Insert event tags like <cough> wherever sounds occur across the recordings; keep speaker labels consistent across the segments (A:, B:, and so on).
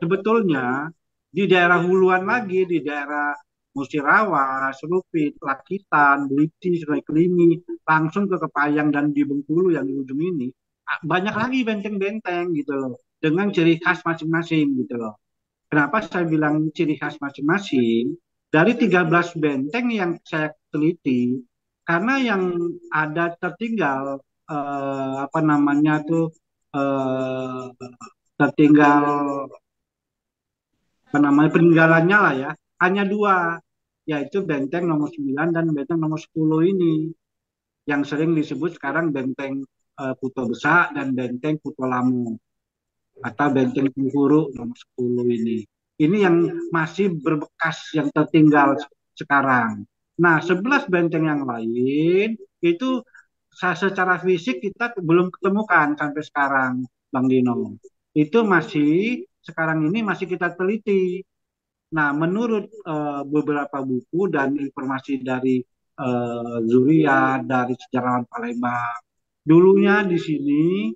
A: sebetulnya di daerah huluan lagi, di daerah Musirawa, Serupit, Lakitan, Beliti, Sungai Kelingi, langsung ke Kepayang dan di Bengkulu yang di ujung ini, banyak lagi benteng-benteng gitu loh, dengan ciri khas masing-masing gitu loh. Kenapa saya bilang ciri khas masing-masing? Dari 13 benteng yang saya teliti, karena yang ada tertinggal eh, apa namanya tuh eh, tertinggal apa namanya peninggalannya lah ya hanya dua yaitu benteng nomor 9 dan benteng nomor 10 ini yang sering disebut sekarang benteng uh, Kuto Besak dan benteng Kuto Lamu atau benteng Penghuru nomor 10 ini. Ini yang masih berbekas yang tertinggal sekarang. Nah, 11 benteng yang lain itu secara fisik kita belum ketemukan sampai sekarang, Bang Dino. Itu masih sekarang ini masih kita teliti Nah, menurut uh, beberapa buku dan informasi dari uh, Zuria, dari sejarawan Palembang, dulunya di sini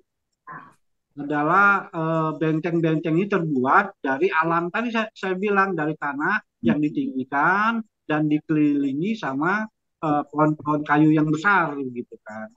A: adalah uh, benteng-benteng ini terbuat dari alam tadi saya, saya bilang dari tanah yang ditinggikan dan dikelilingi sama pohon-pohon uh, kayu yang besar gitu kan.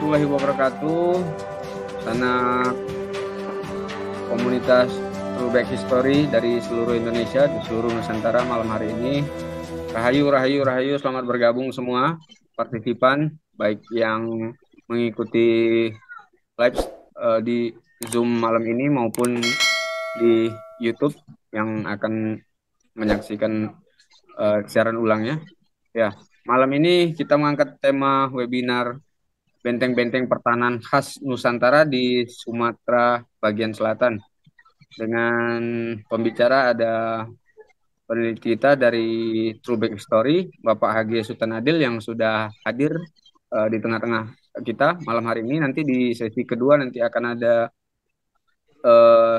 B: Warahmatullahi wabarakatuh. Sana komunitas Throwback History dari seluruh Indonesia, di seluruh Nusantara malam hari ini. Rahayu, rahayu, rahayu, selamat bergabung semua partisipan, baik yang mengikuti live uh, di Zoom malam ini maupun di YouTube yang akan menyaksikan uh, siaran ulangnya. Ya, malam ini kita mengangkat tema webinar benteng-benteng pertahanan khas Nusantara di Sumatera bagian selatan. Dengan pembicara ada peneliti kita dari Trueback Story, Bapak Hagi Sultan Adil yang sudah hadir uh, di tengah-tengah kita malam hari ini. Nanti di sesi kedua nanti akan ada uh,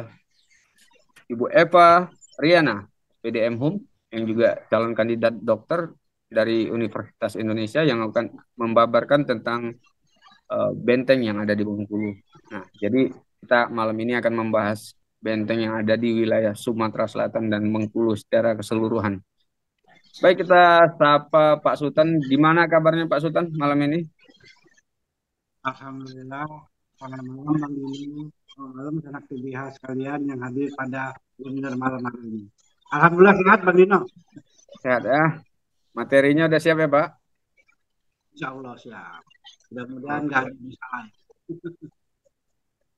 B: Ibu Eva Riana, PDM Hum, yang juga calon kandidat dokter dari Universitas Indonesia yang akan membabarkan tentang uh, benteng yang ada di Bengkulu. Nah, jadi kita malam ini akan membahas benteng yang ada di wilayah Sumatera Selatan dan Bengkulu secara keseluruhan. Baik kita sapa Pak Sultan. Gimana kabarnya Pak Sultan malam ini?
A: Alhamdulillah. Selamat malam Bang Dini. Malam dan aktivitas sekalian yang hadir pada webinar malam hari ini. Alhamdulillah sehat Bang Dino.
B: Sehat ya. Materinya udah siap ya Pak?
A: Insya Allah siap. Mudah-mudahan nggak ada masalah.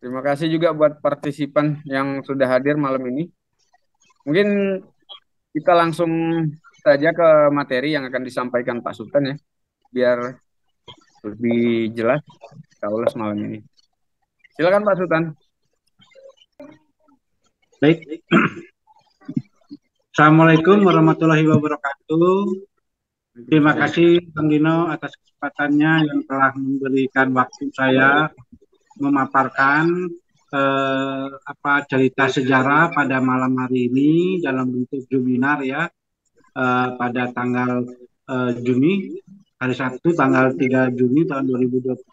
B: Terima kasih juga buat partisipan yang sudah hadir malam ini. Mungkin kita langsung saja ke materi yang akan disampaikan Pak Sultan ya, biar lebih jelas kita ulas malam ini. Silakan Pak Sultan.
A: Baik. <clears throat> Assalamualaikum warahmatullahi wabarakatuh. Terima kasih Bang Dino atas kesempatannya yang telah memberikan waktu saya memaparkan eh, apa cerita sejarah pada malam hari ini dalam bentuk webinar ya eh, pada tanggal eh, Juni hari Sabtu tanggal 3 Juni tahun 2023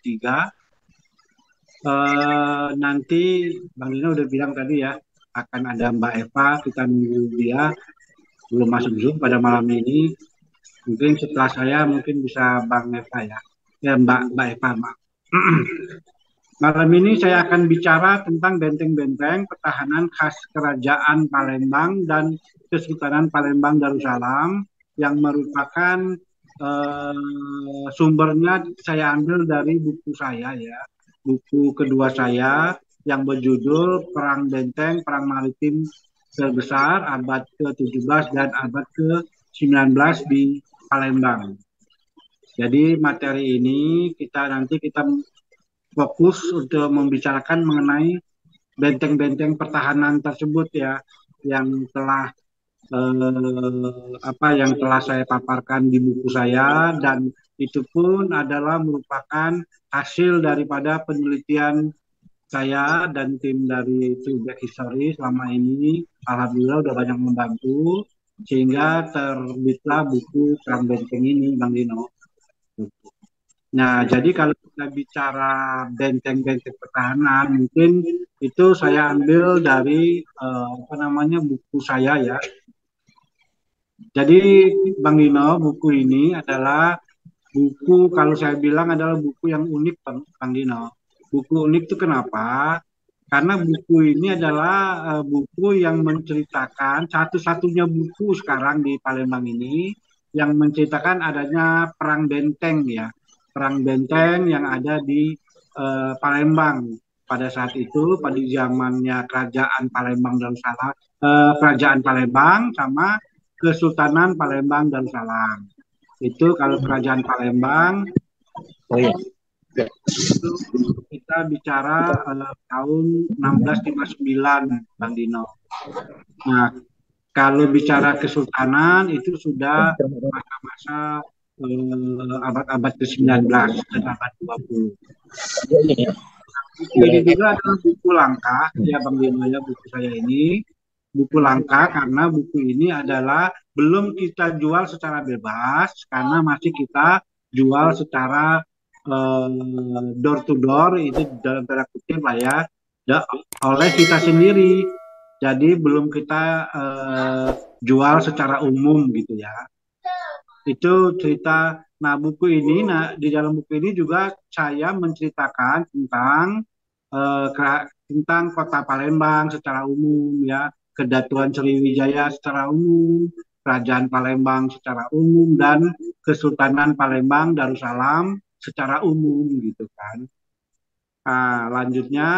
A: uh, nanti Bang Dino udah bilang tadi ya akan ada Mbak Eva kita nunggu dia belum masuk Zoom pada malam ini mungkin setelah saya mungkin bisa Bang Eva ya ya Mbak Mbak Eva Mbak. <clears throat> malam ini saya akan bicara tentang benteng-benteng pertahanan khas kerajaan Palembang dan Kesultanan Palembang Darussalam yang merupakan uh, sumbernya saya ambil dari buku saya ya buku kedua saya yang berjudul Perang Benteng, Perang Maritim Terbesar abad ke-17 dan abad ke-19 di Palembang. Jadi materi ini kita nanti kita fokus untuk membicarakan mengenai benteng-benteng pertahanan tersebut ya yang telah eh, apa yang telah saya paparkan di buku saya. Dan itu pun adalah merupakan hasil daripada penelitian saya dan tim dari Tubek History selama ini. Alhamdulillah udah banyak membantu sehingga terbitlah buku Perang Benteng ini Bang Dino. Nah, jadi kalau kita bicara benteng-benteng pertahanan, mungkin itu saya ambil dari uh, apa namanya buku saya ya. Jadi Bang Dino, buku ini adalah buku kalau saya bilang adalah buku yang unik Bang, Bang Dino. Buku unik itu kenapa? Karena buku ini adalah uh, buku yang menceritakan satu-satunya buku sekarang di Palembang ini yang menceritakan adanya perang benteng ya, perang benteng yang ada di uh, Palembang. Pada saat itu pada zamannya kerajaan Palembang dan Salah uh, kerajaan Palembang sama Kesultanan Palembang dan Salam itu kalau kerajaan Palembang. Oh iya kita bicara uh, tahun 1659 Bang Dino. Nah, kalau bicara kesultanan itu sudah masa-masa uh, abad-abad ke-19 dan abad 20. Ini juga adalah buku langka ya Bang Dino ya buku saya ini buku langka karena buku ini adalah belum kita jual secara bebas karena masih kita jual secara uh, door to door itu dalam tanda kutip lah ya. Oleh kita sendiri. Jadi belum kita uh, jual secara umum gitu ya. Itu cerita nah buku ini nah di dalam buku ini juga saya menceritakan tentang uh, tentang kota Palembang secara umum ya. Kedatuan Sriwijaya secara umum Kerajaan Palembang secara umum dan Kesultanan Palembang Darussalam secara umum gitu kan. Nah, lanjutnya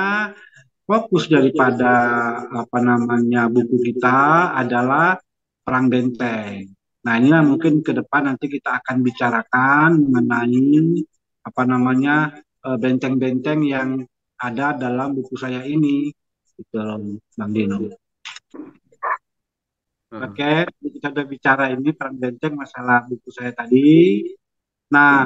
A: fokus daripada apa namanya buku kita adalah perang benteng. Nah, inilah mungkin ke depan nanti kita akan bicarakan mengenai apa namanya eh, benteng-benteng yang ada dalam buku saya ini, gitu Bang Dino. Oke, okay, kita sudah bicara ini perang benteng masalah buku saya tadi. Nah,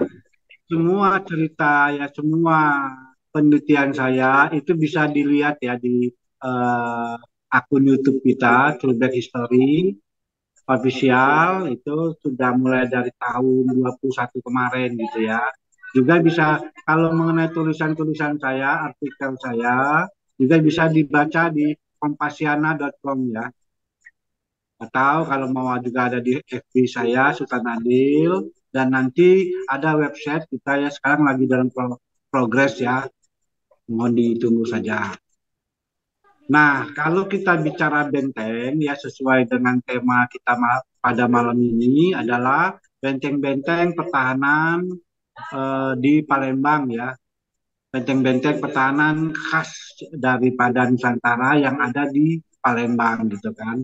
A: semua cerita ya semua penelitian saya itu bisa dilihat ya di uh, akun YouTube kita True History official itu sudah mulai dari tahun 21 kemarin gitu ya. Juga bisa kalau mengenai tulisan-tulisan saya, artikel saya juga bisa dibaca di kompasiana.com ya. Atau kalau mau juga ada di FB saya Sultan Adil. Dan nanti ada website kita ya sekarang lagi dalam pro progres ya. Mohon ditunggu saja. Nah kalau kita bicara benteng ya sesuai dengan tema kita ma pada malam ini adalah benteng-benteng pertahanan eh, di Palembang ya. Benteng-benteng pertahanan khas daripada Nusantara yang ada di Palembang gitu kan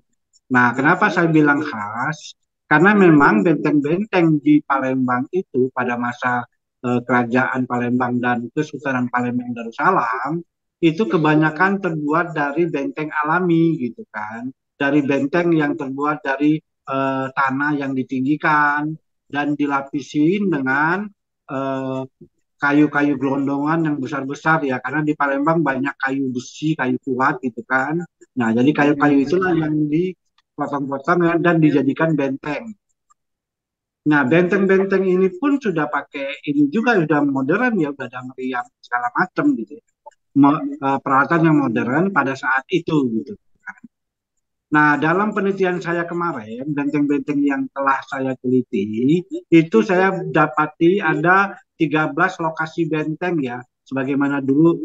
A: nah kenapa saya bilang khas? Karena memang benteng-benteng di Palembang itu pada masa eh, kerajaan Palembang dan Kesultanan Palembang Darussalam itu kebanyakan terbuat dari benteng alami gitu kan. Dari benteng yang terbuat dari uh, tanah yang ditinggikan dan dilapisin dengan uh, kayu-kayu gelondongan yang besar-besar ya. Karena di Palembang banyak kayu besi, kayu kuat gitu kan. Nah, jadi kayu-kayu itulah yang dipotong-potong dan dijadikan benteng. Nah, benteng-benteng ini pun sudah pakai ini juga sudah modern ya, sudah ada meriam segala macam gitu ya. Eh, peralatan yang modern pada saat itu gitu kan. Nah, dalam penelitian saya kemarin, benteng-benteng yang telah saya teliti, itu saya dapati ada 13 lokasi benteng ya. Sebagaimana dulu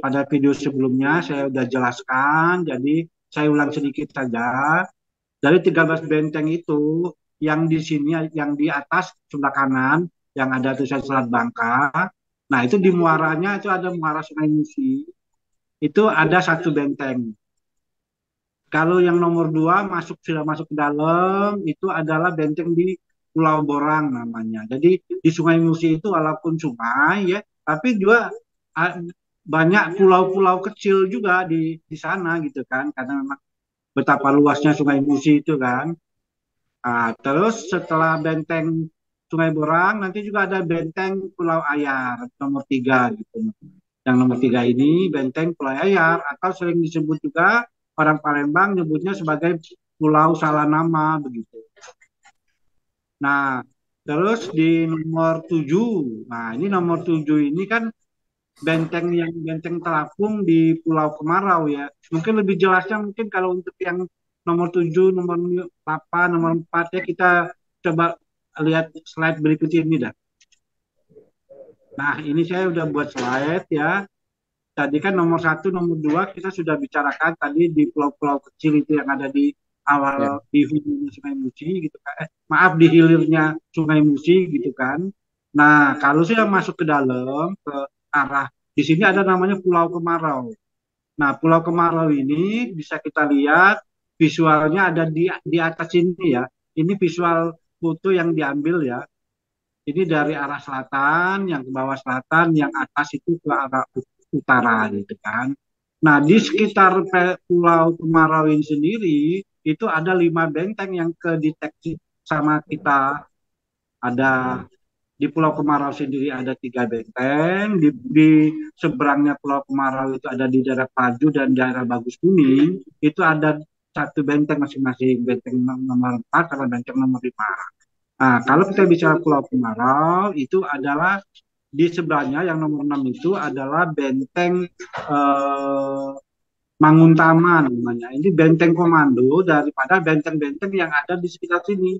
A: pada video sebelumnya saya sudah jelaskan, jadi saya ulang sedikit saja. Dari 13 benteng itu, yang di sini yang di atas sebelah kanan yang ada tulisan Selat Bangka. Nah itu di muaranya itu ada muara Sungai Musi. Itu ada satu benteng. Kalau yang nomor dua masuk sudah masuk ke dalam itu adalah benteng di Pulau Borang namanya. Jadi di Sungai Musi itu walaupun sungai ya, tapi juga banyak pulau-pulau kecil juga di di sana gitu kan karena memang betapa luasnya Sungai Musi itu kan. Nah, terus setelah benteng Sungai Borang, nanti juga ada benteng Pulau Ayar nomor tiga gitu. Yang nomor tiga ini benteng Pulau Ayar atau sering disebut juga orang Palembang nyebutnya sebagai Pulau Salanama begitu. Nah, terus di nomor tujuh, nah ini nomor tujuh ini kan benteng yang benteng Telapung di Pulau Kemarau ya. Mungkin lebih jelasnya mungkin kalau untuk yang nomor 7, nomor 8, nomor 4 ya kita coba lihat slide berikut ini dah. Nah, ini saya udah buat slide ya. Tadi kan nomor satu, nomor dua kita sudah bicarakan tadi di pulau-pulau kecil itu yang ada di awal ya. di hilirnya Sungai Musi gitu kan. Eh, maaf di hilirnya Sungai Musi gitu kan. Nah, kalau saya masuk ke dalam ke arah di sini ada namanya Pulau Kemarau. Nah, Pulau Kemarau ini bisa kita lihat visualnya ada di di atas ini ya. Ini visual foto yang diambil ya. Ini dari arah selatan, yang ke bawah selatan, yang atas itu ke arah utara gitu kan. Nah di sekitar Pulau Kemarawin sendiri itu ada lima benteng yang kedeteksi sama kita. Ada di Pulau Kemarau sendiri ada tiga benteng, di, di seberangnya Pulau Kemarau itu ada di daerah Paju dan daerah Bagus Kuning, itu ada satu benteng masing-masing benteng nomor 4 sama benteng nomor 5. Nah, kalau kita bicara Pulau Kemarau itu adalah di sebelahnya yang nomor 6 itu adalah benteng eh, Manguntama namanya. Ini benteng komando daripada benteng-benteng yang ada di sekitar sini.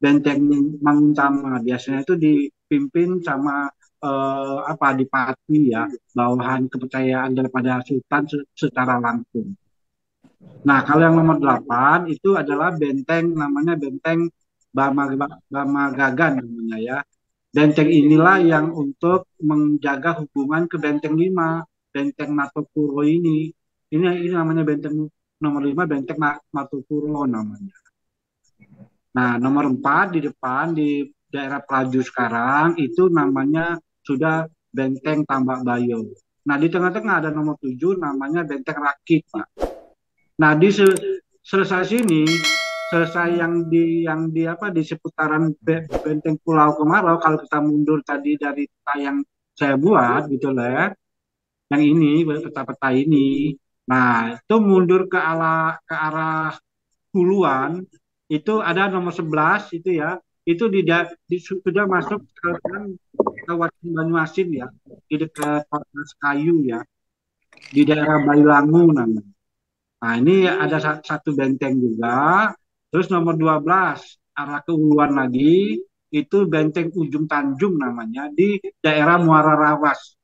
A: Benteng Manguntama biasanya itu dipimpin sama eh, apa dipati ya, bawahan kepercayaan daripada sultan secara langsung. Nah, kalau yang nomor 8 itu adalah benteng namanya benteng Bama, Bama Gagan namanya ya. Benteng inilah yang untuk menjaga hubungan ke benteng 5, benteng Matopuro ini. Ini ini namanya benteng nomor 5 benteng Matopuro namanya. Nah, nomor 4 di depan di daerah Pelaju sekarang itu namanya sudah benteng Tambak Bayo. Nah, di tengah-tengah ada nomor 7 namanya benteng Rakit, Pak. Nah, di se selesai sini, selesai yang di yang di apa di seputaran benteng Pulau Kemarau kalau kita mundur tadi dari peta yang saya buat gitu lah ya. Yang ini peta-peta ini. Nah, itu mundur ke arah ke arah huluan itu ada nomor 11 itu ya. Itu di, di sudah masuk ke kawasan Banyuasin ya, di dekat Kota Kayu ya. Di daerah Bailangu namanya. Nah, ini ada satu benteng juga. Terus nomor 12 arah ke uluan lagi itu benteng Ujung Tanjung namanya di daerah Muara Rawas.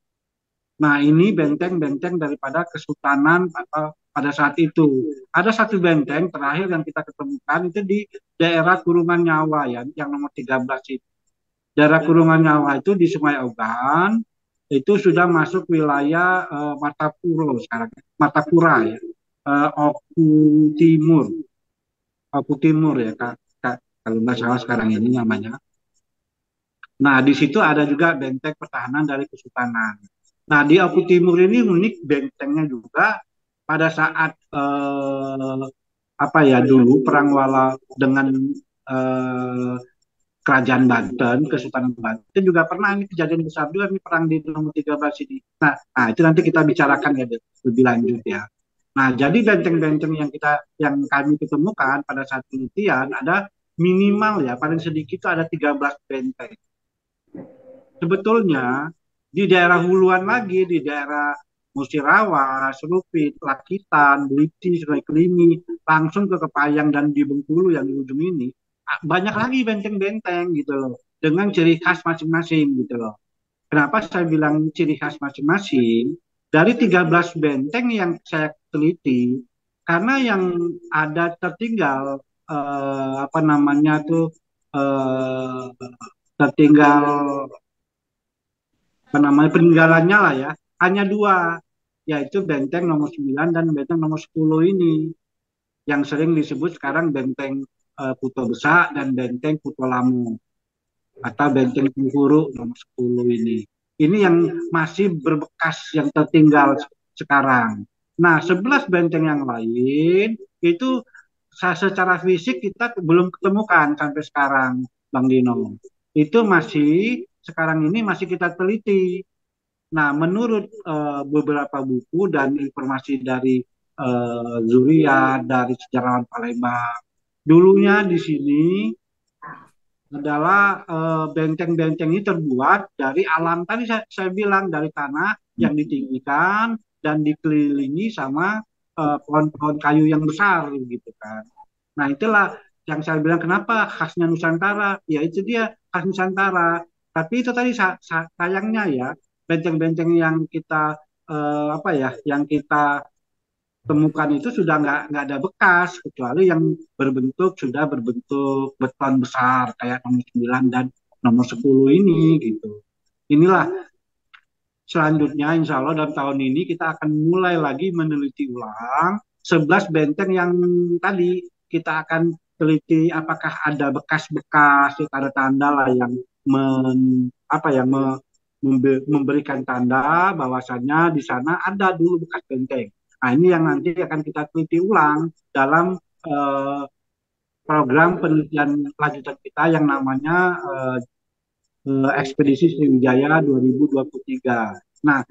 A: Nah, ini benteng-benteng daripada Kesultanan atau pada saat itu. Ada satu benteng terakhir yang kita ketemukan itu di daerah Kurungan Nyawa ya, yang nomor 13 itu. Daerah Kurungan Nyawa itu di Sungai Ogan, itu sudah masuk wilayah uh, Martapuro sekarang, Martapura ya uh, Oku Timur. Oku Timur ya kak, kak kalau nggak salah sekarang ini namanya. Nah di situ ada juga benteng pertahanan dari Kesultanan. Nah di Oku Timur ini unik bentengnya juga pada saat uh, apa ya dulu perang wala dengan eh, kerajaan Banten, Kesultanan Banten juga pernah ini kejadian besar juga ini perang di nomor 13 ini. Nah, nah itu nanti kita bicarakan ya lebih lanjut ya. Nah, jadi benteng-benteng yang kita yang kami ketemukan pada saat penelitian ada minimal ya paling sedikit itu ada 13 benteng. Sebetulnya di daerah huluan lagi di daerah Musirawa, Serupit, Lakitan, Beliti, Sungai Kelimi, langsung ke Kepayang dan di Bengkulu yang di ujung ini banyak lagi benteng-benteng gitu loh dengan ciri khas masing-masing gitu loh. Kenapa saya bilang ciri khas masing-masing? Dari 13 benteng yang saya teliti, karena yang ada tertinggal eh, apa namanya tuh eh, tertinggal apa namanya peninggalannya lah ya, hanya dua, yaitu benteng nomor 9 dan benteng nomor 10 ini yang sering disebut sekarang benteng uh, Kuto Besak dan Benteng Kuto Lamu atau Benteng Penghuru nomor 10 ini. Ini yang masih berbekas yang tertinggal sekarang. Nah, 11 benteng yang lain itu secara fisik kita belum ketemukan sampai sekarang, Bang Dino. Itu masih sekarang ini masih kita teliti. Nah, menurut uh, beberapa buku dan informasi dari uh, Zuria, dari sejarawan Palembang, Dulunya di sini adalah eh, benteng-benteng ini terbuat dari alam tadi saya, saya bilang dari tanah yang ditinggikan dan dikelilingi sama eh, pohon-pohon kayu yang besar gitu kan. Nah itulah yang saya bilang kenapa khasnya Nusantara, ya itu dia khas Nusantara. Tapi itu tadi sayangnya ya benteng-benteng yang kita eh, apa ya, yang kita temukan itu sudah nggak nggak ada bekas kecuali yang berbentuk sudah berbentuk beton besar kayak nomor 9 dan nomor 10 ini gitu. Inilah selanjutnya insya Allah dalam tahun ini kita akan mulai lagi meneliti ulang 11 benteng yang tadi kita akan teliti apakah ada bekas-bekas tanda-tanda lah yang men, apa ya me, memberikan tanda bahwasannya di sana ada dulu bekas benteng Nah, ini yang nanti akan kita teliti ulang dalam uh, program penelitian lanjutan kita yang namanya uh, uh, Ekspedisi Sriwijaya 2023. Nah,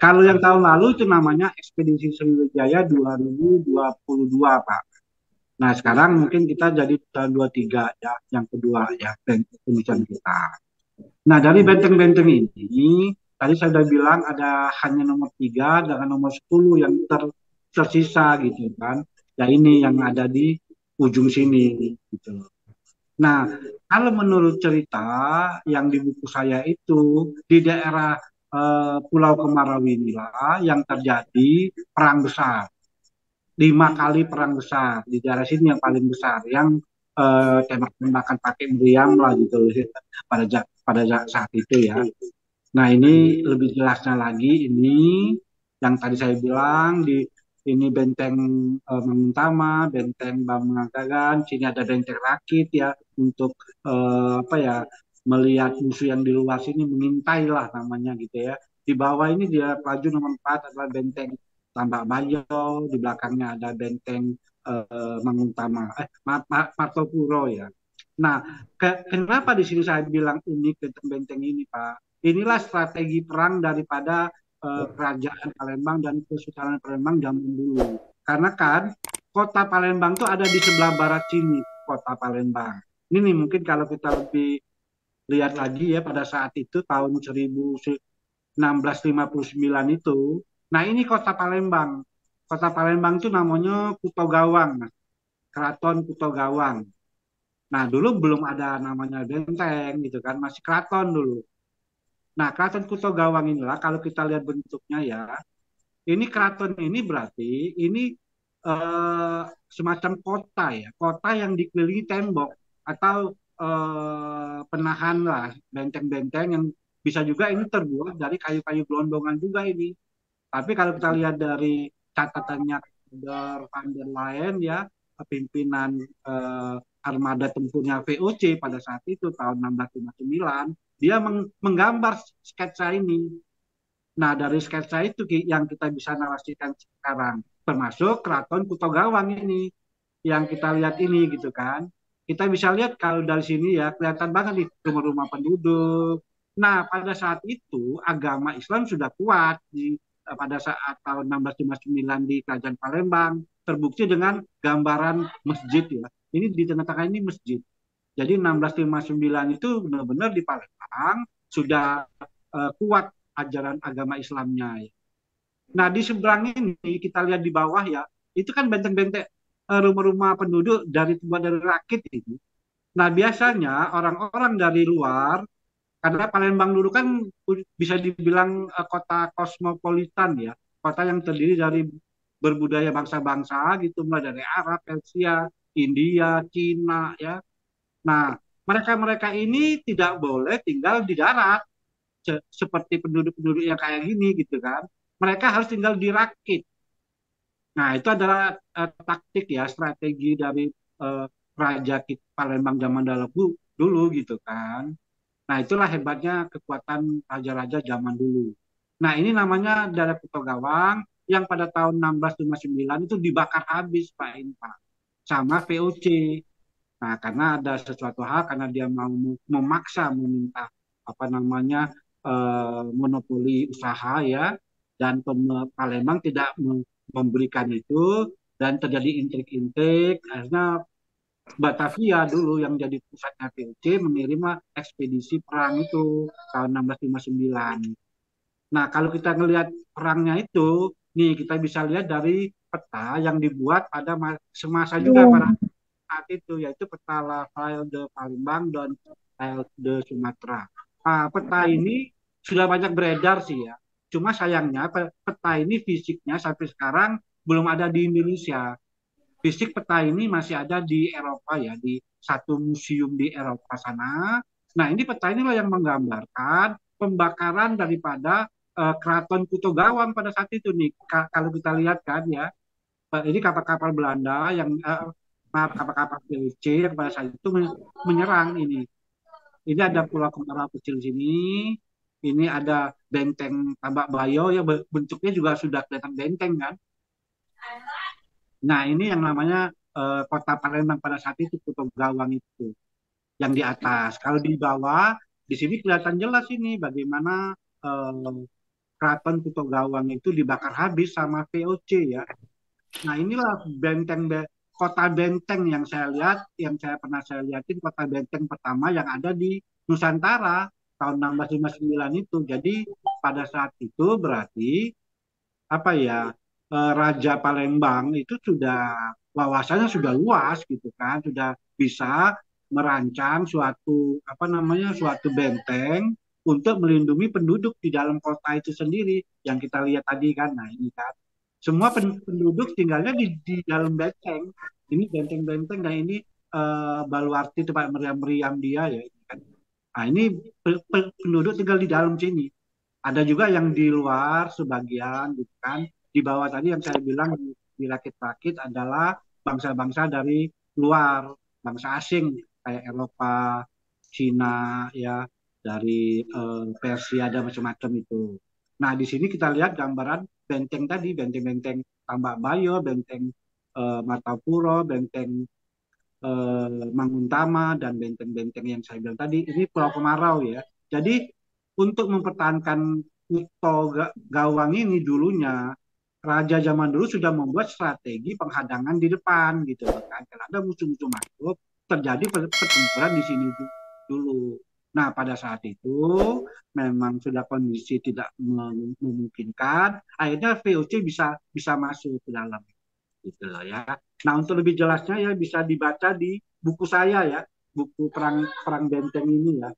A: kalau yang tahun lalu itu namanya Ekspedisi Sriwijaya 2022, Pak. Nah, sekarang mungkin kita jadi tahun 23 ya, yang kedua ya, penelitian kita. Nah, dari benteng-benteng ini tadi saya sudah bilang ada hanya nomor tiga dengan nomor 10 yang ter, tersisa gitu kan. Ya ini yang ada di ujung sini gitu. Nah, kalau menurut cerita yang di buku saya itu di daerah eh, Pulau Kemarawi inilah yang terjadi perang besar. Lima kali perang besar di daerah sini yang paling besar yang eh, tembak-tembakan pakai meriam lah gitu pada pada saat itu ya. Nah, ini lebih jelasnya lagi ini yang tadi saya bilang di ini benteng uh, Mengutama, benteng Bamangkagan, sini ada benteng Rakit ya untuk uh, apa ya melihat musuh yang di luar sini mengintai lah namanya gitu ya. Di bawah ini dia laju nomor 4 adalah benteng Tambak Bayo, di belakangnya ada benteng uh, Mangutama, eh Martopuro ya. Nah, ke, kenapa di sini saya bilang unik benteng-benteng ini Pak? inilah strategi perang daripada uh, kerajaan Palembang dan Kesultanan Palembang zaman dulu. Karena kan kota Palembang itu ada di sebelah barat sini, kota Palembang. Ini nih mungkin kalau kita lebih lihat lagi ya pada saat itu tahun 1659 itu. Nah ini kota Palembang. Kota Palembang itu namanya Kuto Gawang. Keraton Kuto Gawang. Nah dulu belum ada namanya benteng gitu kan, masih keraton dulu. Nah, keraton Kuto Gawang inilah kalau kita lihat bentuknya ya, ini keraton ini berarti ini eh, semacam kota ya, kota yang dikelilingi tembok atau eh, penahan lah benteng-benteng yang bisa juga ini terbuat dari kayu-kayu gelondongan juga ini. Tapi kalau kita lihat dari der van der Leyen ya, pimpinan eh, armada tempurnya VOC pada saat itu tahun 1659 dia meng menggambar sketsa ini. Nah, dari sketsa itu yang kita bisa narasikan sekarang. termasuk keraton Kutogawang ini yang kita lihat ini gitu kan. Kita bisa lihat kalau dari sini ya kelihatan banget nih rumah-rumah penduduk. Nah, pada saat itu agama Islam sudah kuat di pada saat tahun 1659 di Kerajaan Palembang terbukti dengan gambaran masjid ya. Ini di tengah-tengah ini masjid. Jadi 1659 itu benar-benar di Palembang sudah uh, kuat ajaran agama Islamnya. Ya. Nah di seberang ini kita lihat di bawah ya, itu kan benteng-benteng uh, rumah-rumah penduduk dari terbuat dari rakit itu. Nah biasanya orang-orang dari luar, karena Palembang dulu kan bisa dibilang uh, kota kosmopolitan ya, kota yang terdiri dari berbudaya bangsa-bangsa gitu, mulai dari Arab, Persia, India, Cina ya. Nah mereka-mereka ini tidak boleh tinggal di darat. Seperti penduduk-penduduk yang kayak gini gitu kan. Mereka harus tinggal di rakit. Nah itu adalah uh, taktik ya strategi dari uh, raja Palembang zaman dahulu dulu gitu kan nah itulah hebatnya kekuatan raja-raja zaman dulu. Nah ini namanya daerah Pulau Gawang yang pada tahun 1659 itu dibakar habis Pak Inpa sama VOC Nah, karena ada sesuatu hal karena dia mau memaksa meminta apa namanya uh, monopoli usaha ya dan Palembang tidak memberikan itu dan terjadi intrik-intrik akhirnya Batavia dulu yang jadi pusatnya PUC menerima ekspedisi perang itu tahun 1659. Nah kalau kita melihat perangnya itu, nih kita bisa lihat dari peta yang dibuat pada semasa juga iya. pada saat itu yaitu peta file de Palembang dan file de Sumatera. Nah, peta ini sudah banyak beredar sih ya. Cuma sayangnya peta ini fisiknya sampai sekarang belum ada di Indonesia. Fisik peta ini masih ada di Eropa ya, di satu museum di Eropa sana. Nah ini peta ini yang menggambarkan pembakaran daripada uh, keraton Kutogawang pada saat itu nih. Ka kalau kita lihat kan ya, ini kapal-kapal Belanda yang uh, maaf kapal-kapal PLC yang pada saat itu menyerang ini. Ini ada pulau Kemarau kecil sini, ini ada benteng Tambak Bayo ya bentuknya juga sudah kelihatan benteng kan. Nah ini yang namanya uh, kota Palembang pada saat itu Kota Gawang itu yang di atas. Kalau di bawah di sini kelihatan jelas ini bagaimana uh, keraton Kota Gawang itu dibakar habis sama VOC ya. Nah inilah benteng be kota benteng yang saya lihat, yang saya pernah saya lihatin kota benteng pertama yang ada di Nusantara tahun 1659 itu. Jadi pada saat itu berarti apa ya eh, Raja Palembang itu sudah wawasannya sudah luas gitu kan, sudah bisa merancang suatu apa namanya suatu benteng untuk melindungi penduduk di dalam kota itu sendiri yang kita lihat tadi kan. Nah ini kan semua penduduk tinggalnya di, di dalam benteng. Ini benteng-benteng dan ini uh, baluarti tempat meriam-meriam dia ya Nah, ini penduduk tinggal di dalam sini. Ada juga yang di luar sebagian, gitu kan. Di bawah tadi yang saya bilang di, di rakit-rakit adalah bangsa-bangsa dari luar, bangsa asing kayak Eropa, Cina, ya, dari eh, Persia dan macam-macam itu. Nah, di sini kita lihat gambaran benteng tadi, benteng-benteng Tambak Bayo, benteng eh, Martapuro, benteng eh, Manguntama dan benteng-benteng yang saya bilang tadi ini Pulau Kemarau ya. Jadi untuk mempertahankan Kuto Gawang ini dulunya raja zaman dulu sudah membuat strategi penghadangan di depan gitu kan. Kalau ada musuh-musuh masuk terjadi pertempuran di sini dulu. Nah, pada saat itu memang sudah kondisi tidak memungkinkan, akhirnya VOC bisa bisa masuk ke dalam gitu loh ya. Nah untuk lebih jelasnya ya bisa dibaca di buku saya ya, buku perang perang benteng ini ya.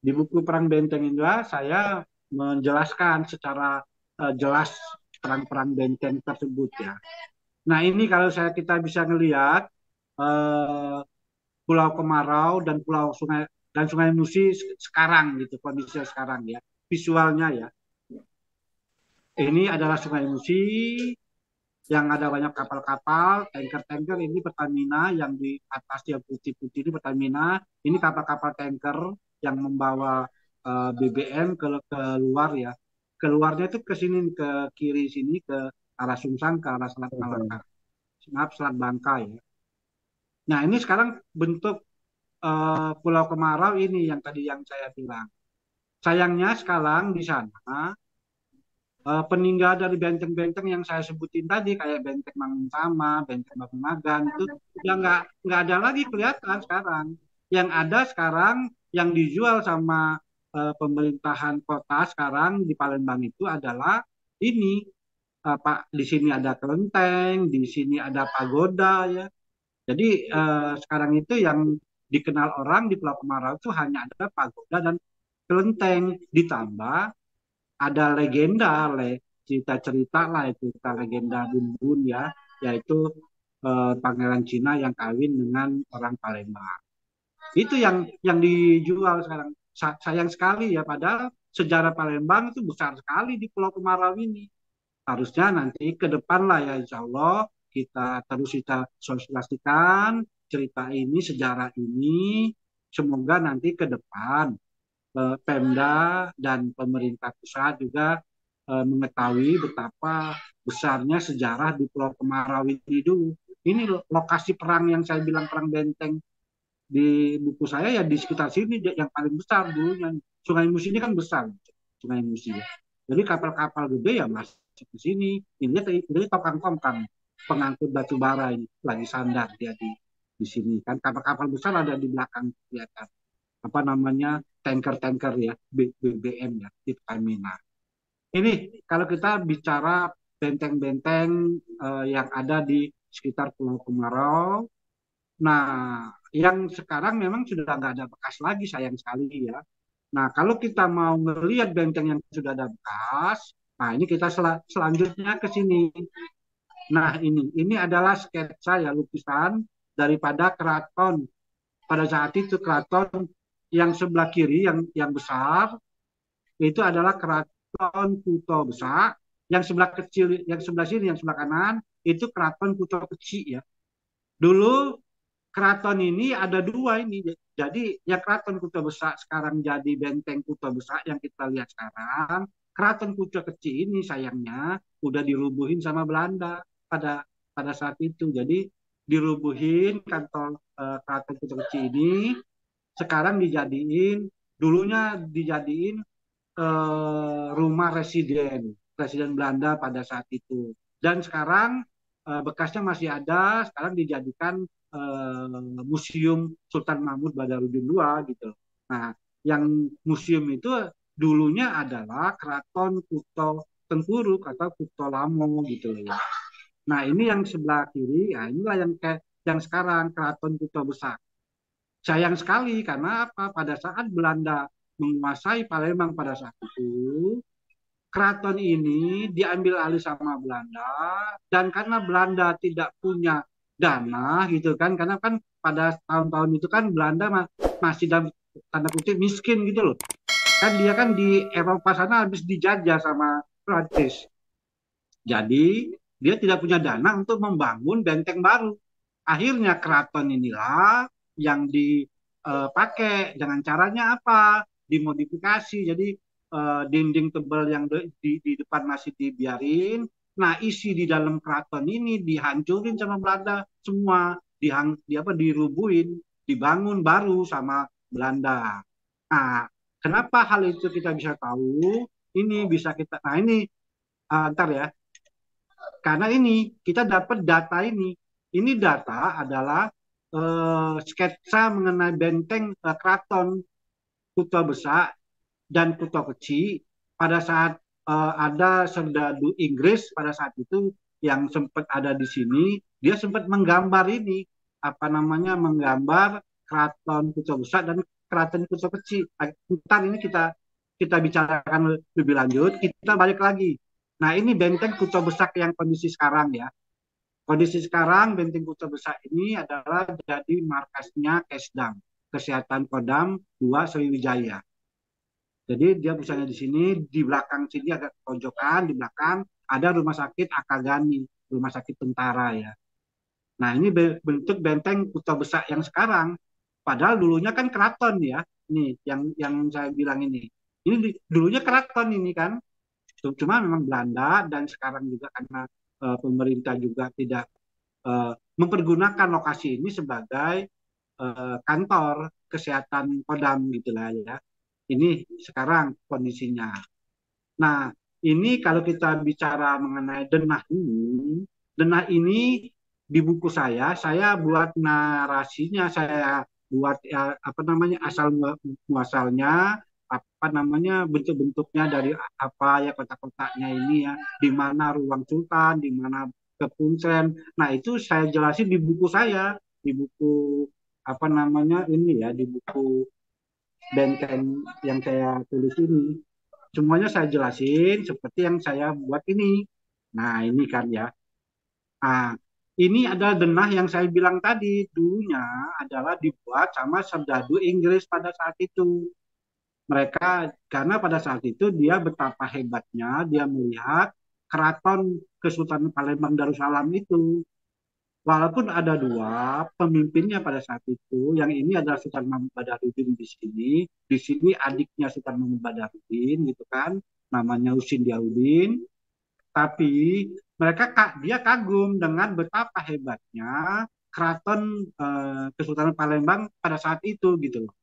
A: Di buku perang benteng ini saya menjelaskan secara uh, jelas perang-perang benteng tersebut ya. Nah ini kalau saya kita bisa melihat uh, Pulau Kemarau dan Pulau Sungai dan Sungai Musi sekarang gitu kondisinya sekarang ya visualnya ya. Ini adalah Sungai Musi, yang ada banyak kapal-kapal, tanker-tanker ini Pertamina yang di atas yang putih-putih ini Pertamina. Ini kapal-kapal tanker yang membawa uh, eh, BBM ke luar ya. Keluarnya itu ke sini ke kiri sini ke arah Sungsang ke arah Selat Malaka. Maaf, Selat Bangka ya. Nah, ini sekarang bentuk uh, Pulau Kemarau ini yang tadi yang saya bilang. Sayangnya sekarang di sana uh, peninggal dari benteng-benteng yang saya sebutin tadi kayak benteng Mangun Sama, benteng Magan itu udah nggak nggak ada lagi kelihatan sekarang. Yang ada sekarang yang dijual sama uh, pemerintahan kota sekarang di Palembang itu adalah ini. Uh, Pak di sini ada kelenteng, di sini ada pagoda ya. Jadi uh, sekarang itu yang dikenal orang di Pulau Kemarau itu hanya ada pagoda dan kelenteng. Ditambah ada legenda le cerita-cerita lah itu cerita legenda bun-bun ya. Yaitu eh, pangeran Cina yang kawin dengan orang Palembang. Itu yang yang dijual sekarang sayang sekali ya padahal sejarah Palembang itu besar sekali di Pulau Kemarau ini. Harusnya nanti ke depan lah ya Insya Allah kita terus kita sosialisasikan cerita ini, sejarah ini, semoga nanti ke depan eh, Pemda dan pemerintah pusat juga eh, mengetahui betapa besarnya sejarah di Pulau Kemarau ini dulu. Ini lokasi perang yang saya bilang perang benteng di buku saya ya di sekitar sini yang paling besar dulunya. Sungai Musi ini kan besar, Sungai Musi. Ya. Jadi kapal-kapal gede ya masuk ke sini. Ini ini tokang-tokang pengangkut batu bara ini lagi sandar dia di di sini kan kapal-kapal besar ada di belakang kelihatan apa namanya tanker-tanker ya BBM ya di Pertamina. Ini kalau kita bicara benteng-benteng uh, yang ada di sekitar Pulau Kemarau. Nah, yang sekarang memang sudah nggak ada bekas lagi sayang sekali ya. Nah, kalau kita mau melihat benteng yang sudah ada bekas, nah ini kita sel selanjutnya ke sini. Nah, ini ini adalah sketsa ya lukisan daripada keraton pada saat itu keraton yang sebelah kiri yang yang besar itu adalah keraton Kuto besar yang sebelah kecil yang sebelah sini yang sebelah kanan itu keraton Kuto kecil ya dulu keraton ini ada dua ini. Jadi ya keraton Kuto besar sekarang jadi benteng Kuto besar yang kita lihat sekarang. Keraton Kuto kecil ini sayangnya udah dirubuhin sama Belanda pada pada saat itu. Jadi dirubuhin kantor uh, keraton kecil ini. Sekarang dijadiin dulunya dijadiin uh, rumah residen presiden Belanda pada saat itu. Dan sekarang bekasnya masih ada sekarang dijadikan uh, museum Sultan Mahmud Badarudin II gitu nah yang museum itu dulunya adalah keraton Kuto Tengkuruk atau Kuto Lamo gitu ya Nah ini yang sebelah kiri, ya inilah yang kayak yang sekarang keraton Kuto Besar. Sayang sekali karena apa? Pada saat Belanda menguasai Palembang pada saat itu, keraton ini diambil alih sama Belanda dan karena Belanda tidak punya dana gitu kan, karena kan pada tahun-tahun itu kan Belanda masih dalam tanda kutip miskin gitu loh. Kan dia kan di Eropa sana habis dijajah sama Prancis. Jadi dia tidak punya dana untuk membangun benteng baru. Akhirnya keraton inilah yang dipakai dengan caranya apa? Dimodifikasi. Jadi uh, dinding tebal yang di, di, di depan masih dibiarin. Nah, isi di dalam keraton ini dihancurin sama Belanda semua, dihang, di apa dirubuhin, dibangun baru sama Belanda. Nah, kenapa hal itu kita bisa tahu? Ini bisa kita, nah ini, uh, ntar ya, karena ini kita dapat data ini. Ini data adalah uh, sketsa mengenai benteng uh, keraton Kuto Besar dan Kuto Kecil pada saat uh, ada serdadu Inggris pada saat itu yang sempat ada di sini, dia sempat menggambar ini apa namanya menggambar keraton Kuto Besar dan keraton Kuto Kecil. Ntar ini kita kita bicarakan lebih lanjut, kita balik lagi Nah ini benteng Kuto Besak yang kondisi sekarang ya. Kondisi sekarang benteng Kuto Besak ini adalah jadi markasnya Kesdam, Kesehatan Kodam 2 Sriwijaya. Jadi dia misalnya di sini, di belakang sini ada pojokan, di belakang ada rumah sakit Akagani, rumah sakit tentara ya. Nah ini bentuk benteng Kuto Besak yang sekarang. Padahal dulunya kan keraton ya. Nih yang yang saya bilang ini. Ini dulunya keraton ini kan Cuma memang Belanda dan sekarang juga karena uh, pemerintah juga tidak uh, mempergunakan lokasi ini sebagai uh, kantor kesehatan Kodam gitulah ya. Ini sekarang kondisinya. Nah, ini kalau kita bicara mengenai denah ini, denah ini di buku saya, saya buat narasinya, saya buat ya, apa namanya asal muasalnya, apa namanya bentuk-bentuknya dari apa ya kota-kotanya ini ya, di mana ruang sultan, di mana kepunsen. Nah itu saya jelasin di buku saya, di buku apa namanya ini ya, di buku benteng yang saya tulis ini. Semuanya saya jelasin seperti yang saya buat ini. Nah ini kan ya. Nah, ini adalah denah yang saya bilang tadi dulunya adalah dibuat sama serdadu Inggris pada saat itu mereka karena pada saat itu dia betapa hebatnya dia melihat keraton Kesultanan Palembang Darussalam itu walaupun ada dua pemimpinnya pada saat itu yang ini adalah Sultan Mahmud Badarudin di sini di sini adiknya Sultan Mahmud Badarudin gitu kan namanya Husin Diaudin tapi mereka dia kagum dengan betapa hebatnya keraton eh, Kesultanan Palembang pada saat itu gitu loh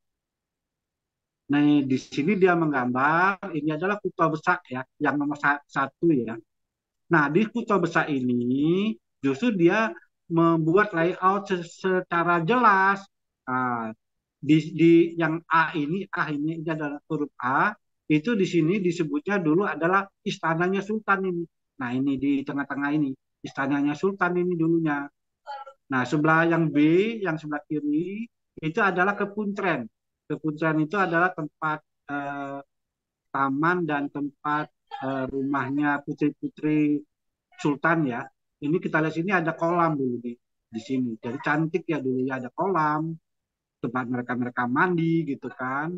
A: Nah, di sini dia menggambar ini adalah kutub besar ya, yang nomor satu ya. Nah, di kutub besar ini justru dia membuat layout secara jelas. Nah, di, di yang A ini, A ini, ini adalah huruf A, itu di sini disebutnya dulu adalah istananya Sultan ini. Nah, ini di tengah-tengah ini, istananya Sultan ini dulunya. Nah, sebelah yang B, yang sebelah kiri, itu adalah kepuntren Kepuncaan itu adalah tempat eh, taman dan tempat eh, rumahnya putri-putri sultan ya. Ini kita lihat sini ada kolam dulu di di sini. Jadi cantik ya dulu ya ada kolam tempat mereka mereka mandi gitu kan.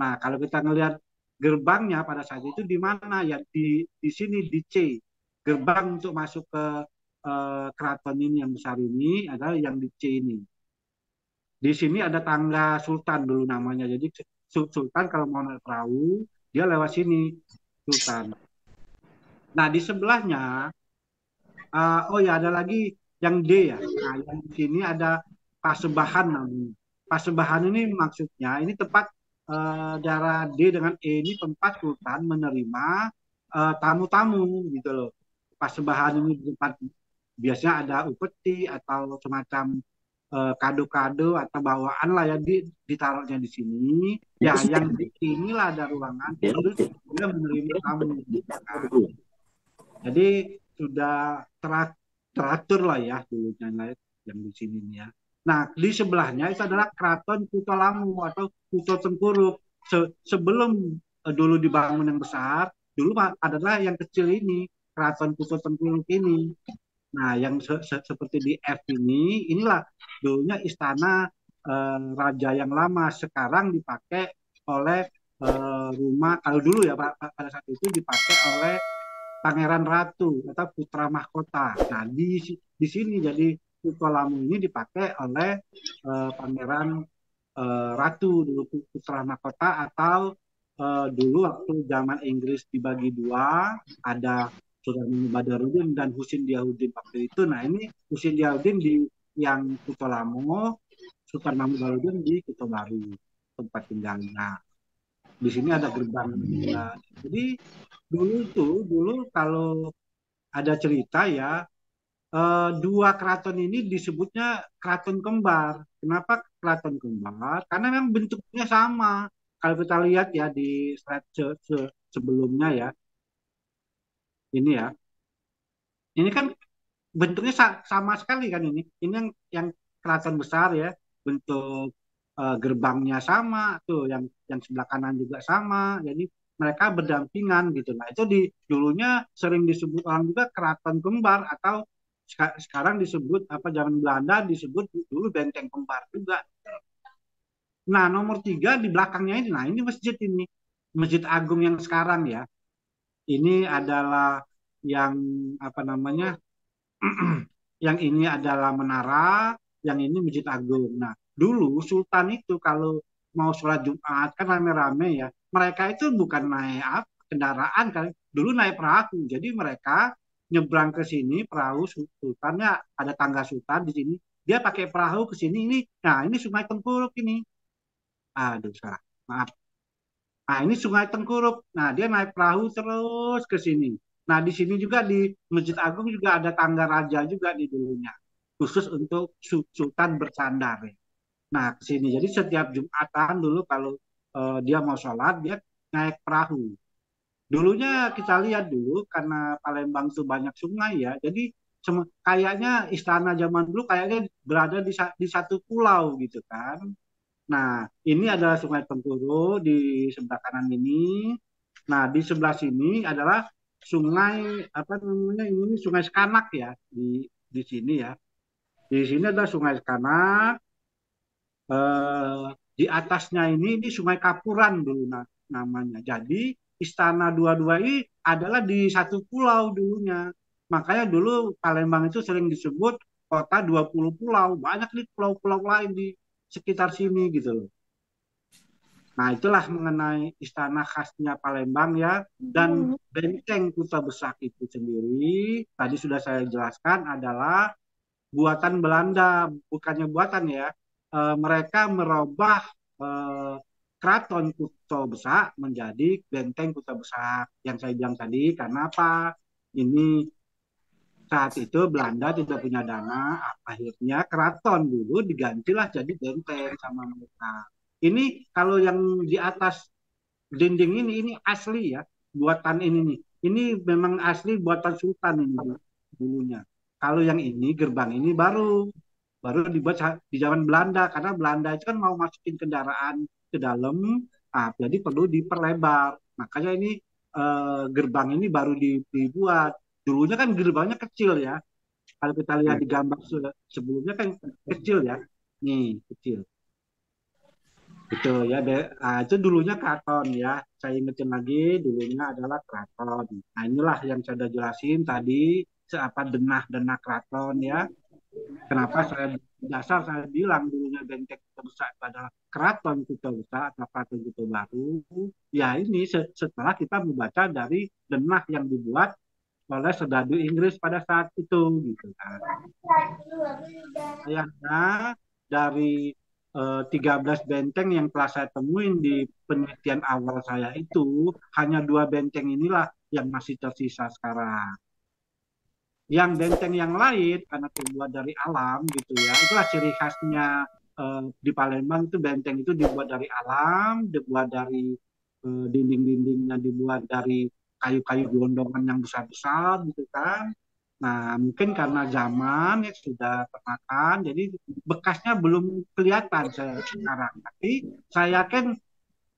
A: Nah kalau kita ngelihat gerbangnya pada saat itu di mana ya di di sini di C gerbang untuk masuk ke eh, keraton ini yang besar ini adalah yang di C ini di sini ada tangga Sultan dulu namanya. Jadi Sultan kalau mau naik perahu, dia lewat sini Sultan. Nah di sebelahnya, uh, oh ya ada lagi yang D ya. Nah yang di sini ada Pasebahan namanya. Pasebahan ini maksudnya ini tempat uh, daerah D dengan E ini tempat Sultan menerima uh, tamu-tamu uh, gitu loh. Pasebahan ini tempat biasanya ada upeti atau semacam Eh, kado-kado atau bawaan lah ya di, ditaruhnya di sini. Ya, yang di inilah ada ruangan terus dia menerima tamu. Jadi sudah teratur lah ya dulunya yang di sini ya. Nah, di sebelahnya itu adalah Keraton Kuto Lamu atau Kuto Tengkuruk. Se sebelum uh, dulu dibangun yang besar, dulu adalah yang kecil ini, Keraton Kuto Tengkuruk ini. Nah, yang se se seperti di F ini, inilah dulunya istana eh, raja yang lama. Sekarang dipakai oleh eh, rumah, kalau dulu ya pada saat itu dipakai oleh Pangeran Ratu atau Putra Mahkota. Nah, di di sini jadi Putra Lamu ini dipakai oleh eh, Pangeran eh, Ratu dulu Putra Mahkota atau eh, dulu waktu zaman Inggris dibagi dua ada Sultan Badarudin dan Husin Diyaudin waktu itu. Nah ini Husin Diyaudin di yang Kuto Lamo, Sultan Mahmud di Kuto Baru tempat tinggalnya. Di sini ada gerbang. Nah, jadi dulu itu dulu kalau ada cerita ya eh, dua keraton ini disebutnya keraton kembar. Kenapa keraton kembar? Karena memang bentuknya sama. Kalau kita lihat ya di slide se se sebelumnya ya, ini ya. Ini kan bentuknya sama sekali kan ini. Ini yang yang keraton besar ya, bentuk uh, gerbangnya sama tuh, yang yang sebelah kanan juga sama. Jadi mereka berdampingan gitu. Nah itu di dulunya sering disebut orang juga keraton kembar atau sekarang disebut apa zaman Belanda disebut dulu benteng kembar juga. Nah nomor tiga di belakangnya ini, nah ini masjid ini masjid agung yang sekarang ya ini adalah yang apa namanya <clears throat> yang ini adalah menara, yang ini Masjid Agung. Nah, dulu Sultan itu kalau mau sholat Jumat kan rame-rame ya. Mereka itu bukan naik apa, kendaraan kan, dulu naik perahu. Jadi mereka nyebrang ke sini perahu sultannya ada tangga sultan di sini. Dia pakai perahu ke sini ini nah ini sungai Tengkuruk ini. Aduh salah maaf. Nah ini sungai Tengkuruk. Nah dia naik perahu terus ke sini. Nah di sini juga di Masjid Agung juga ada tangga raja juga di dulunya khusus untuk sultan bersandar nah ke sini. Jadi setiap Jumatan dulu kalau uh, dia mau sholat dia naik perahu. Dulunya kita lihat dulu karena Palembang itu banyak sungai ya jadi kayaknya istana zaman dulu kayaknya berada di, di satu pulau gitu kan. Nah ini adalah sungai Penturu di sebelah kanan ini. Nah di sebelah sini adalah sungai apa namanya ini sungai Skanak ya di di sini ya. Di sini ada sungai Skanak eh, di atasnya ini ini sungai Kapuran dulu nah, namanya jadi istana dua-dua ini adalah di satu pulau dulunya. Makanya dulu Palembang itu sering disebut kota 20 pulau. Banyak nih pulau-pulau lain di sekitar sini gitu loh. Nah itulah mengenai istana khasnya Palembang ya. Dan hmm. benteng Kuta Besak itu sendiri, tadi sudah saya jelaskan adalah buatan Belanda, bukannya buatan ya. E, mereka merubah e, keraton Kuto Besak menjadi benteng Kuto Besak yang saya bilang tadi. Karena apa? Ini saat itu Belanda tidak punya dana akhirnya keraton dulu digantilah jadi benteng sama mereka. Ini kalau yang di atas dinding ini ini asli ya buatan ini nih. Ini memang asli buatan Sultan ini dulunya. Kalau yang ini gerbang ini baru baru dibuat di zaman Belanda karena Belanda itu kan mau masukin kendaraan ke dalam, ah, jadi perlu diperlebar. Makanya ini eh, gerbang ini baru dibuat. Dulunya kan gerbangnya kecil ya. Kalau kita lihat di gambar sebelumnya kan kecil ya. Nih, kecil. Itu ya, ah, itu dulunya keraton ya. Saya ingetin lagi, dulunya adalah keraton. Nah inilah yang saya sudah jelasin tadi, apa denah-denah keraton ya. Kenapa saya dasar saya bilang dulunya benteng Kota Besar adalah keraton Kota Besar atau keraton Kota Baru. Ya ini setelah kita membaca dari denah yang dibuat oleh serdadu Inggris pada saat itu gitu kan. Sayangnya dari eh, 13 benteng yang telah saya temuin di penelitian awal saya itu hanya dua benteng inilah yang masih tersisa sekarang yang benteng yang lain karena terbuat dari alam gitu ya. Itulah ciri khasnya uh, di Palembang itu benteng itu dibuat dari alam dibuat dari uh, dinding-dindingnya dibuat dari kayu-kayu gelondongan yang besar-besar gitu kan. Nah mungkin karena zaman ya sudah termakan jadi bekasnya belum kelihatan sekarang. Tapi saya yakin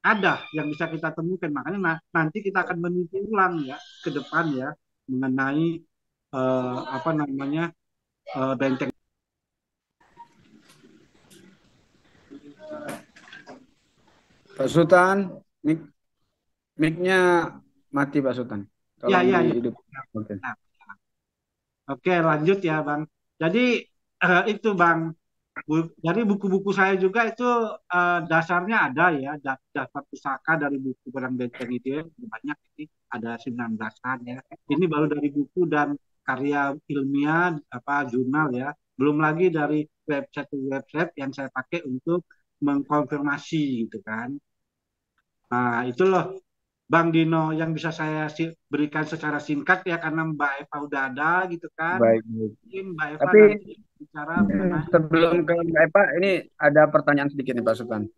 A: ada yang bisa kita temukan. Makanya nah, nanti kita akan meneliti ulang ya ke depan ya mengenai uh, apa namanya uh, benteng
B: Pak Sultan, mik miknya mati Pak Sultan.
A: Kalau ya, ya, ya. Oke. Nah, Oke, lanjut ya, Bang. Jadi uh, itu, Bang. Bu, jadi buku-buku saya juga itu uh, dasarnya ada ya, daftar pusaka dari buku barang benteng itu ya. Banyak ini ada 19-an ya. Ini baru dari buku dan karya ilmiah apa jurnal ya. Belum lagi dari website-website yang saya pakai untuk mengkonfirmasi gitu kan. Nah itu loh Bang Dino yang bisa saya berikan secara singkat ya karena Mbak Eva udah ada gitu kan.
B: Baik, mungkin Mbak Eva tapi bicara sebelum ke Mbak Eva ini ada pertanyaan sedikit nih Pak Sultan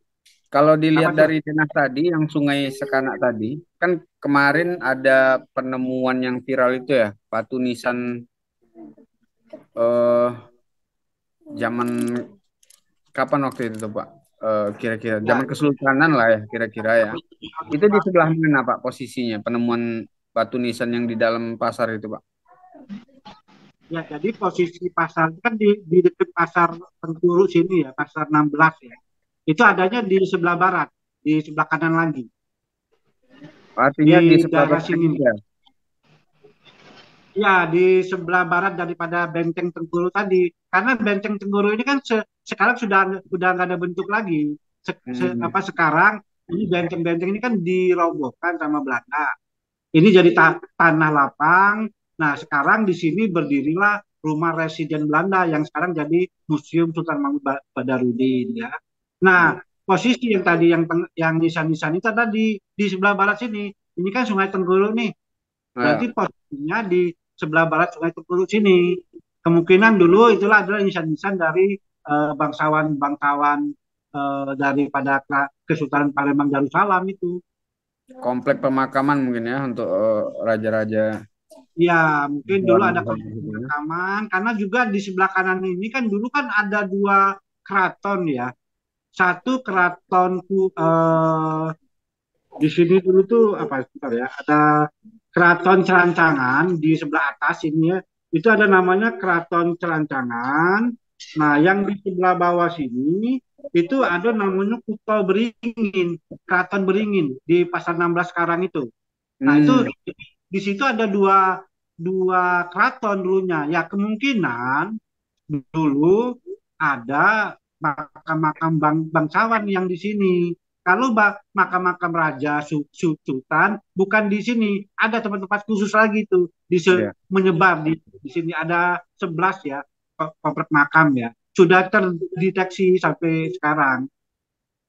B: kalau dilihat dari denah tadi yang Sungai Sekanak tadi, kan kemarin ada penemuan yang viral itu ya, batu nisan eh zaman kapan waktu itu Pak? Eh, kira-kira zaman Kesultanan lah ya kira-kira ya. Itu di sebelah mana Pak posisinya penemuan batu nisan yang di dalam pasar itu Pak?
A: Ya, jadi posisi pasar kan di, di dekat pasar Penturu sini ya, pasar 16 ya itu adanya di sebelah barat, di sebelah kanan lagi.
B: Artinya di, di sebelah barat sini. Ya?
A: ya, di sebelah barat daripada benteng Tengguru tadi. Karena benteng Tengguru ini kan se sekarang sudah sudah nggak ada bentuk lagi. Se se hmm. apa sekarang ini benteng-benteng ini kan dirobohkan sama Belanda. Ini jadi ta tanah lapang. Nah, sekarang di sini berdirilah rumah residen Belanda yang sekarang jadi Museum Sultan Mahmud Badarudin ya. Nah, posisi yang tadi yang yang nisan-nisan itu ada di di sebelah barat sini. Ini kan Sungai Tenggulu nih. Berarti nah. posisinya di sebelah barat Sungai Tenggulu sini. Kemungkinan dulu itulah adalah nisan-nisan dari uh, bangsawan-bangsawan uh, daripada Kesultanan Palembang Darussalam itu.
B: Komplek pemakaman mungkin ya untuk uh, raja-raja
A: Ya, mungkin dulu ada pemakaman karena juga di sebelah kanan ini kan dulu kan ada dua keraton ya. Satu keraton uh, di sini dulu tuh apa sebentar ya, ada keraton Celancangan di sebelah atas ini ya. Itu ada namanya keraton Celancangan. Nah, yang di sebelah bawah sini itu ada namanya Kuto Beringin, Keraton Beringin di Pasar 16 sekarang itu. Nah, hmm. itu di situ ada dua dua keraton dulunya. Ya kemungkinan dulu ada makam-makam bang, bangsawan yang di sini. Kalau makam-makam raja sultan bukan di sini, ada tempat-tempat khusus lagi tuh di yeah. menyebar di di sini ada 11 ya komplek makam ya. Sudah terdeteksi sampai sekarang.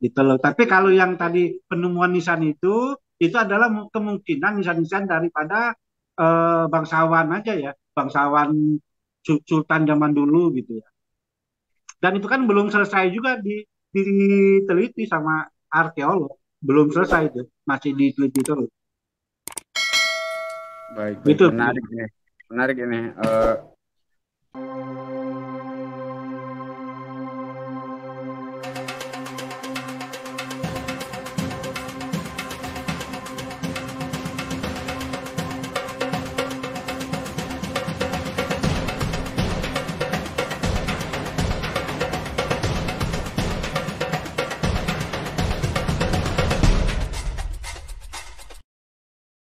A: Gitu loh. Tapi kalau yang tadi penemuan nisan itu itu adalah kemungkinan nisan-nisan daripada uh, bangsawan aja ya, bangsawan sultan zaman dulu gitu ya. Dan itu kan belum selesai juga di, diteliti sama arkeolog, belum selesai itu, masih diteliti terus.
B: Baik, baik. Itu menarik ini, menarik ini. Uh,